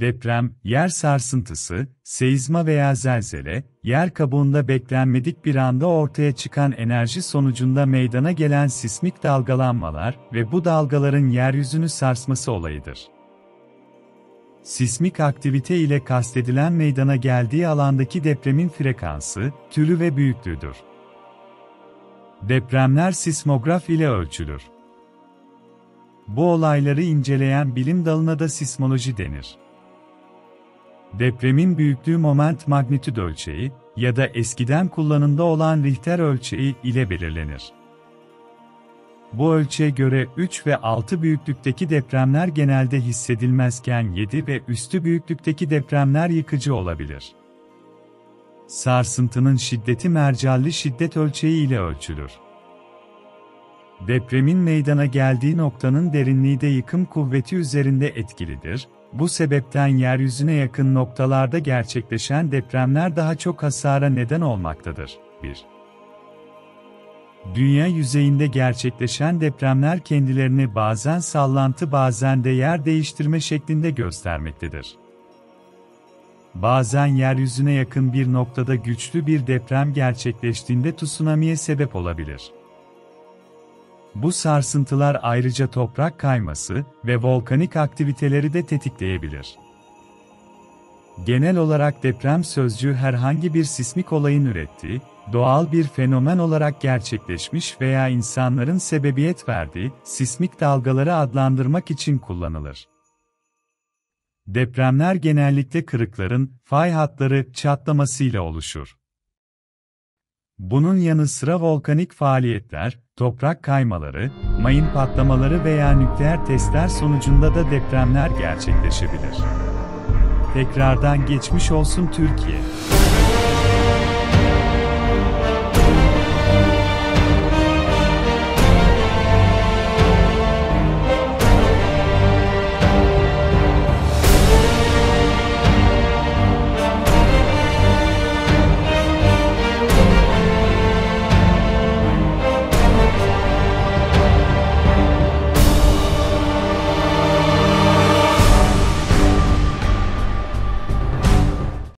Deprem, yer sarsıntısı, seizma veya zelzele, yer kabuğunda beklenmedik bir anda ortaya çıkan enerji sonucunda meydana gelen sismik dalgalanmalar ve bu dalgaların yeryüzünü sarsması olayıdır. Sismik aktivite ile kastedilen meydana geldiği alandaki depremin frekansı, türü ve büyüklüğüdür. Depremler sismograf ile ölçülür. Bu olayları inceleyen bilim dalına da sismoloji denir. Depremin büyüklüğü moment magnitüd ölçeği ya da eskiden kullanımda olan Richter ölçeği ile belirlenir. Bu ölçeğe göre 3 ve 6 büyüklükteki depremler genelde hissedilmezken 7 ve üstü büyüklükteki depremler yıkıcı olabilir. Sarsıntının şiddeti mercalli şiddet ölçeği ile ölçülür. Depremin meydana geldiği noktanın derinliği de yıkım kuvveti üzerinde etkilidir. Bu sebepten yeryüzüne yakın noktalarda gerçekleşen depremler daha çok hasara neden olmaktadır. 1. Dünya yüzeyinde gerçekleşen depremler kendilerini bazen sallantı bazen de yer değiştirme şeklinde göstermektedir. Bazen yeryüzüne yakın bir noktada güçlü bir deprem gerçekleştiğinde tsunami'ye sebep olabilir. Bu sarsıntılar ayrıca toprak kayması ve volkanik aktiviteleri de tetikleyebilir. Genel olarak deprem sözcüğü herhangi bir sismik olayın ürettiği, doğal bir fenomen olarak gerçekleşmiş veya insanların sebebiyet verdiği sismik dalgaları adlandırmak için kullanılır. Depremler genellikle kırıkların, fay hatları çatlamasıyla oluşur. Bunun yanı sıra volkanik faaliyetler, toprak kaymaları, mayın patlamaları veya nükleer testler sonucunda da depremler gerçekleşebilir. Tekrardan geçmiş olsun Türkiye.